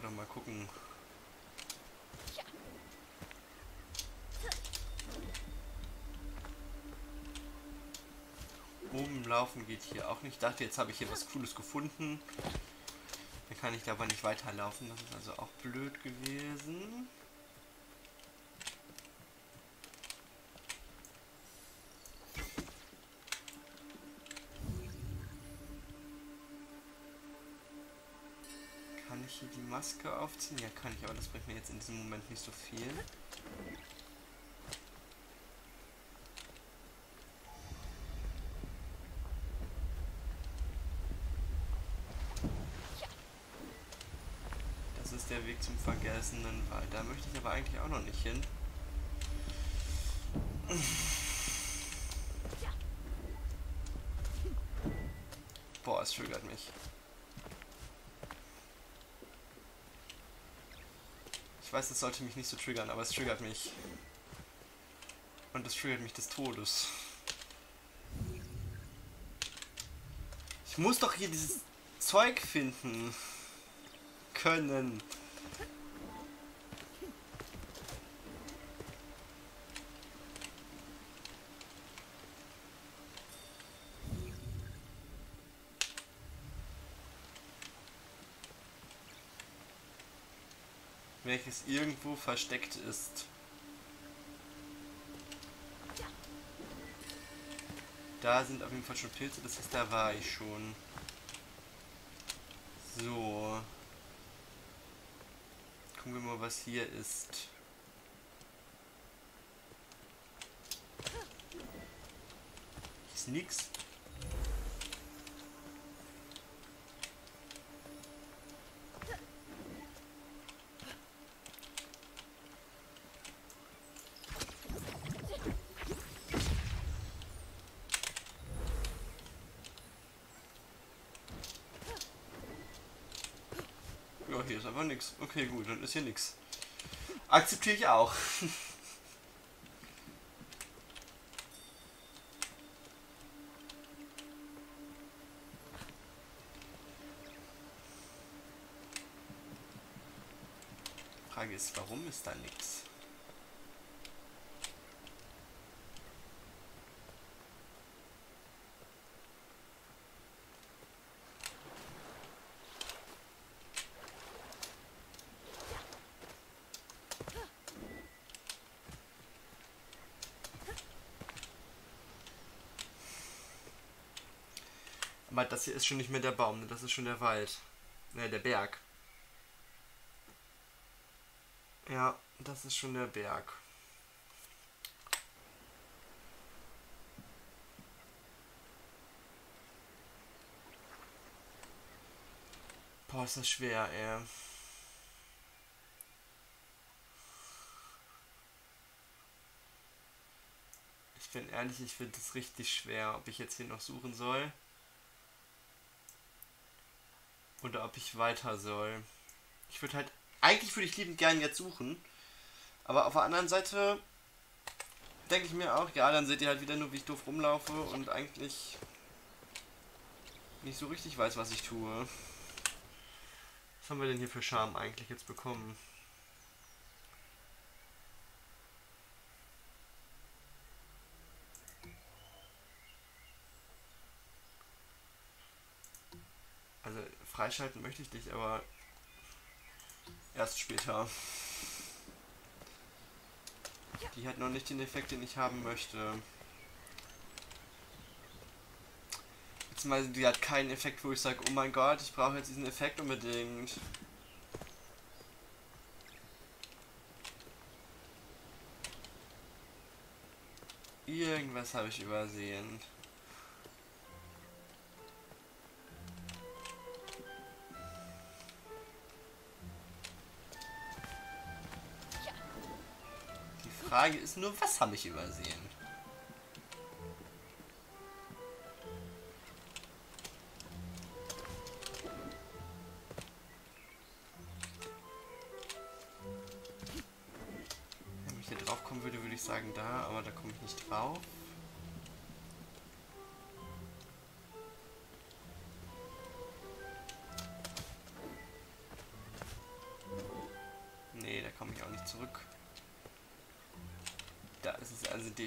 Dann mal gucken. Oben laufen geht hier auch nicht. Ich dachte, jetzt habe ich hier was Cooles gefunden. Dann kann ich da aber nicht weiterlaufen. Das ist also auch blöd gewesen. Maske aufziehen? Ja, kann ich, aber das bringt mir jetzt in diesem Moment nicht so viel. Das ist der Weg zum vergessenen Wald. Da möchte ich aber eigentlich auch noch nicht hin. Boah, es triggert mich. Ich weiß, es sollte mich nicht so triggern, aber es triggert mich. Und es triggert mich des Todes. Ich muss doch hier dieses Zeug finden. Können. Welches irgendwo versteckt ist. Da sind auf jeden Fall schon Pilze, das heißt, da war ich schon. So. Gucken wir mal, was hier ist. Hier ist nix. Hier ist einfach nichts. Okay, gut, dann ist hier nichts. Akzeptiere ich auch. Frage ist, warum ist da nichts? Aber das hier ist schon nicht mehr der Baum, ne? das ist schon der Wald. Ne, der Berg. Ja, das ist schon der Berg. Boah, ist das schwer, ey. Ich bin ehrlich, ich finde es richtig schwer, ob ich jetzt hier noch suchen soll. Oder ob ich weiter soll. Ich würde halt. Eigentlich würde ich liebend gern jetzt suchen. Aber auf der anderen Seite denke ich mir auch, ja, dann seht ihr halt wieder nur, wie ich doof rumlaufe und eigentlich nicht so richtig weiß, was ich tue. Was haben wir denn hier für Charme eigentlich jetzt bekommen? Also freischalten möchte ich dich, aber erst später. Die hat noch nicht den Effekt, den ich haben möchte. Beziehungsweise die hat keinen Effekt, wo ich sage, oh mein Gott, ich brauche jetzt diesen Effekt unbedingt. Irgendwas habe ich übersehen. Frage ist nur, was habe ich übersehen?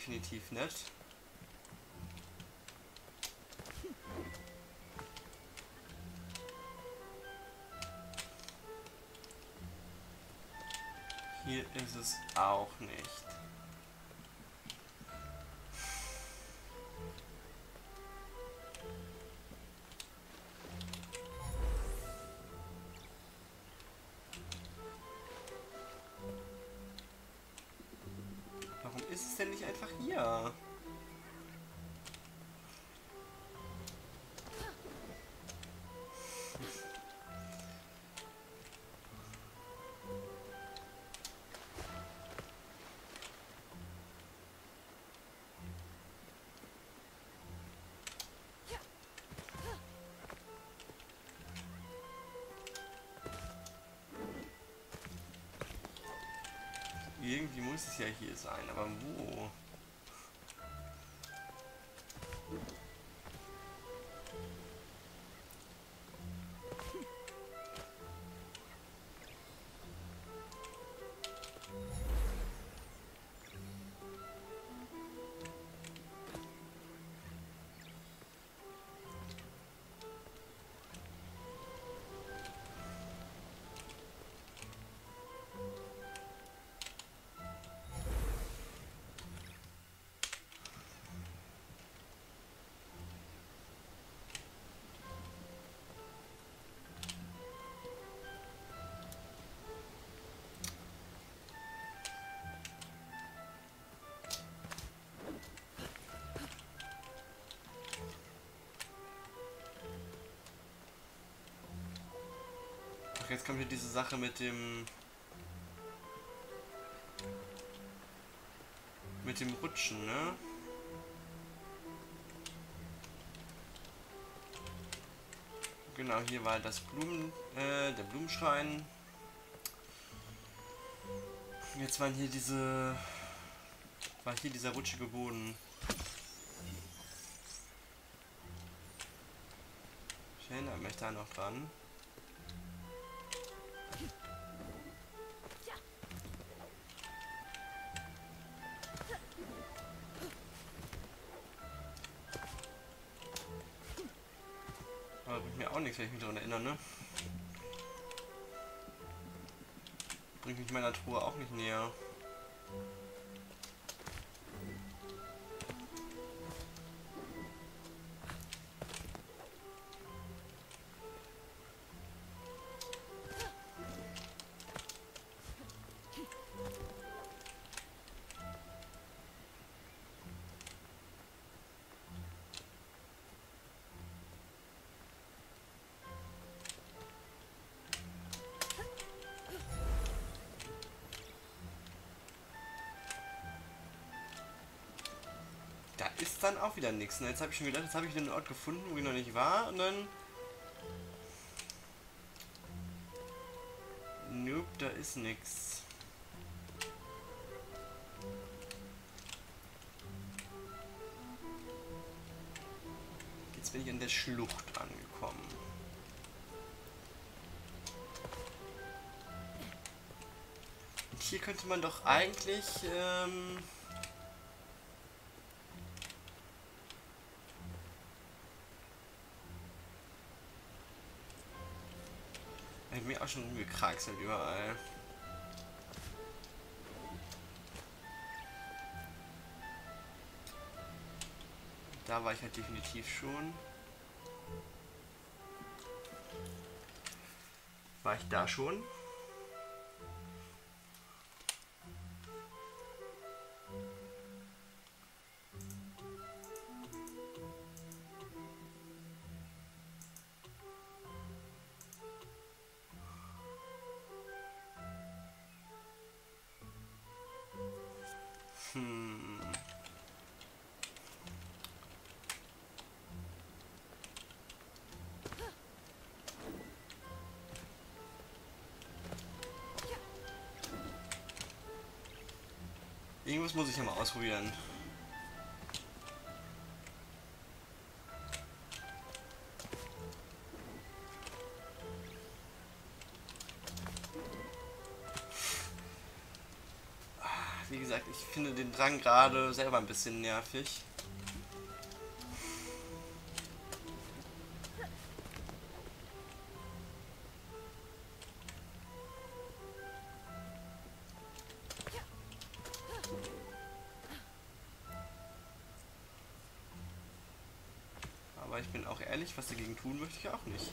Definitiv nett. Hier ist es auch nicht. Irgendwie muss es ja hier sein, aber wo? Jetzt kommt hier diese Sache mit dem... Mit dem Rutschen, ne? Genau, hier war das Blumen, äh, der Blumenschrein. Jetzt waren hier diese, war hier dieser rutschige Boden. Ich erinnere mich da noch dran. Bringt mir auch nichts, wenn ich mich daran erinnere, ne? Bringt mich meiner Truhe auch nicht näher. Ist dann auch wieder nichts. Ne? Jetzt habe ich schon gedacht, jetzt habe ich den Ort gefunden, wo ich noch nicht war. Und dann... Nope, da ist nichts. Jetzt bin ich an der Schlucht angekommen. Und hier könnte man doch eigentlich... Ähm Ich mir auch schon rumgekraxelt überall. Da war ich halt definitiv schon. War ich da schon? Irgendwas muss ich ja mal ausprobieren. gesagt, ich finde den Drang gerade selber ein bisschen nervig. Bin auch ehrlich, was dagegen tun möchte ich auch nicht.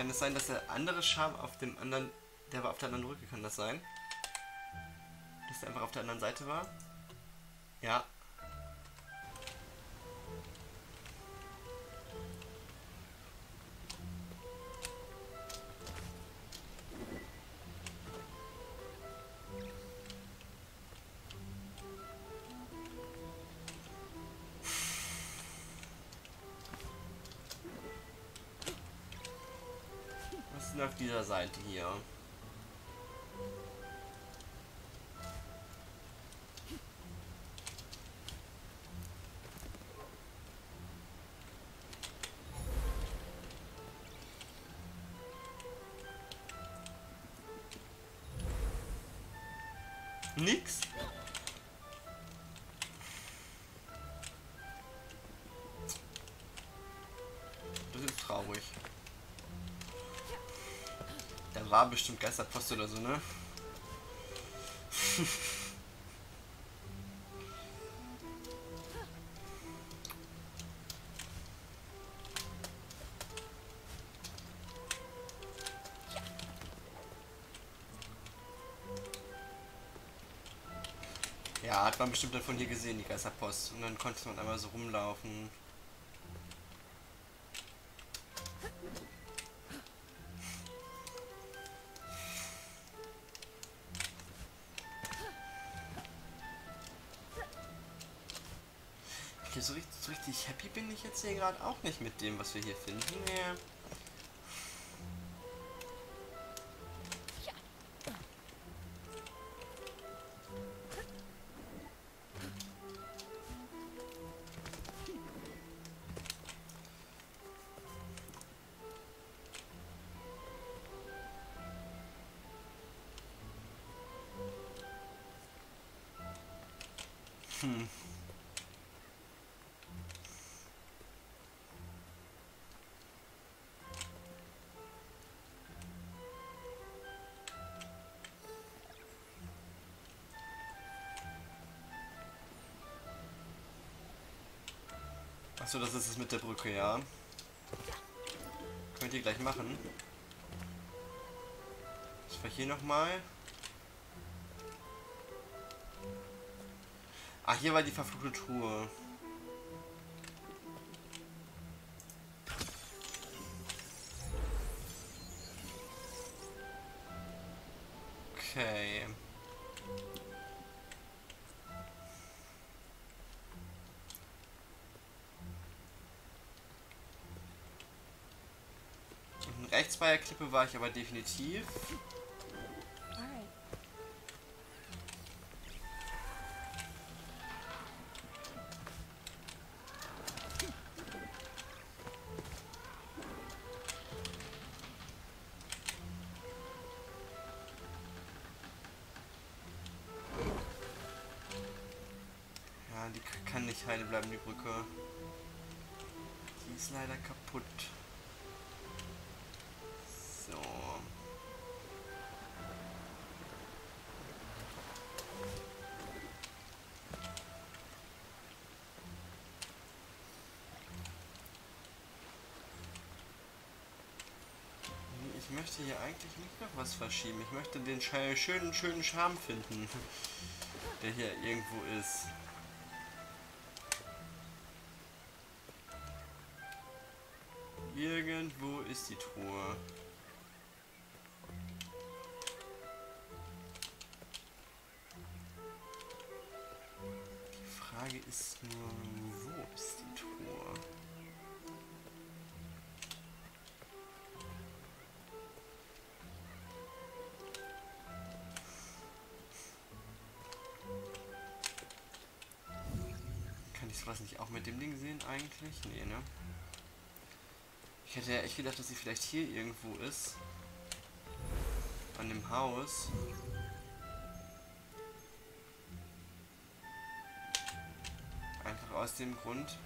Kann es sein, dass der andere Scham auf dem anderen, der war auf der anderen Brücke, kann das sein? Dass der einfach auf der anderen Seite war? Ja. Denn auf dieser Seite hier? Nix? Das ist traurig. Da war bestimmt Geisterpost oder so, ne? Ja, hat man bestimmt davon hier gesehen, die Geisterpost. Und dann konnte man einmal so rumlaufen. Okay, so richtig, so richtig happy bin ich jetzt hier gerade auch nicht mit dem, was wir hier finden. Nee. Achso, das ist es mit der Brücke, ja. Könnt ihr gleich machen. Ich war hier nochmal. Ach, hier war die verfluchte Truhe. Rechts bei der Klippe war ich aber definitiv. Ich möchte hier eigentlich nicht noch was verschieben. Ich möchte den schönen, schönen Charme finden, der hier irgendwo ist. Irgendwo ist die Truhe. Ich sowas nicht auch mit dem Ding sehen eigentlich? Nee, ne? Ich hätte ja echt gedacht, dass sie vielleicht hier irgendwo ist. An dem Haus. Einfach aus dem Grund.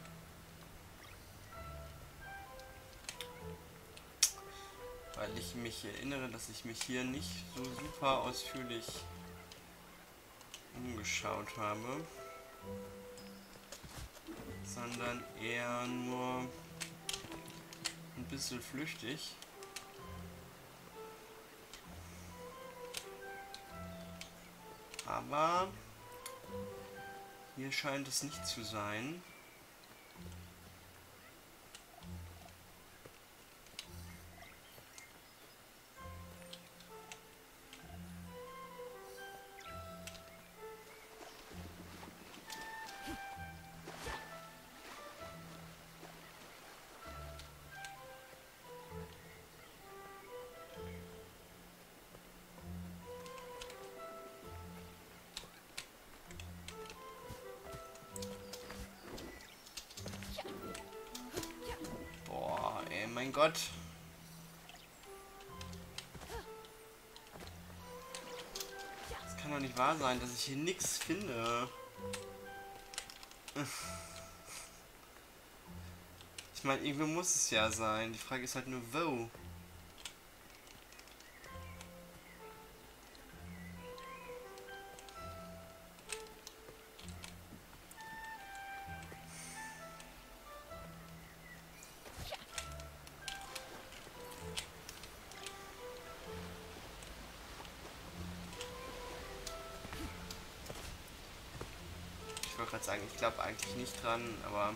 Weil ich mich erinnere, dass ich mich hier nicht so super ausführlich umgeschaut habe. Sondern eher nur ein bisschen flüchtig. Aber hier scheint es nicht zu sein. Gott. Das kann doch nicht wahr sein, dass ich hier nichts finde. Ich meine, irgendwo muss es ja sein. Die Frage ist halt nur, wo. Gerade sagen, ich glaube eigentlich nicht dran, aber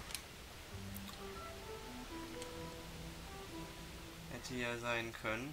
hätte ja sein können.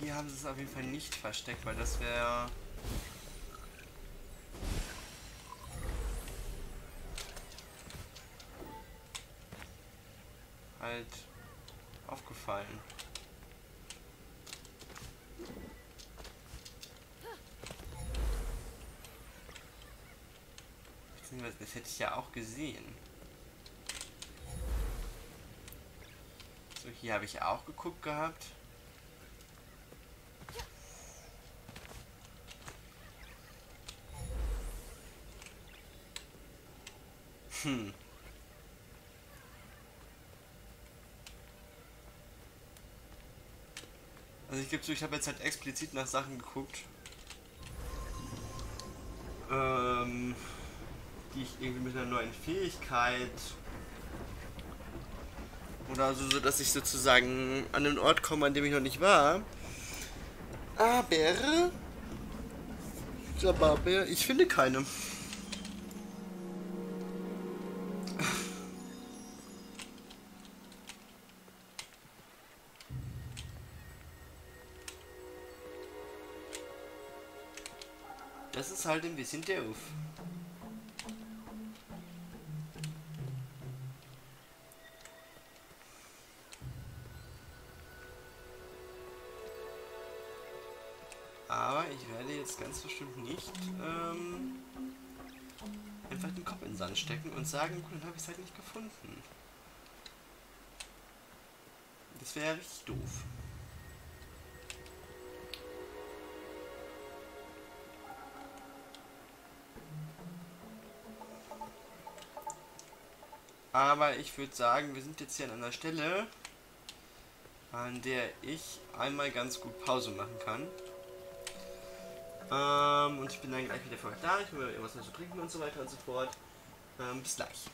Hier haben sie es auf jeden Fall nicht versteckt, weil das wäre... halt aufgefallen. Das hätte ich ja auch gesehen. So, hier habe ich auch geguckt gehabt. Hm. Also ich gebe zu, ich habe jetzt halt explizit nach Sachen geguckt, ähm, die ich irgendwie mit einer neuen Fähigkeit oder so, so, dass ich sozusagen an einen Ort komme, an dem ich noch nicht war. Aber, aber ich finde keine. Ist halt ein bisschen doof. Aber ich werde jetzt ganz bestimmt nicht ähm, einfach den Kopf in den Sand stecken und sagen, gut, dann habe ich es halt nicht gefunden. Das wäre ja richtig doof. Aber ich würde sagen, wir sind jetzt hier an einer Stelle, an der ich einmal ganz gut Pause machen kann. Ähm, und ich bin dann gleich wieder für euch da. Ich will irgendwas noch zu trinken und so weiter und so fort. Ähm, bis gleich.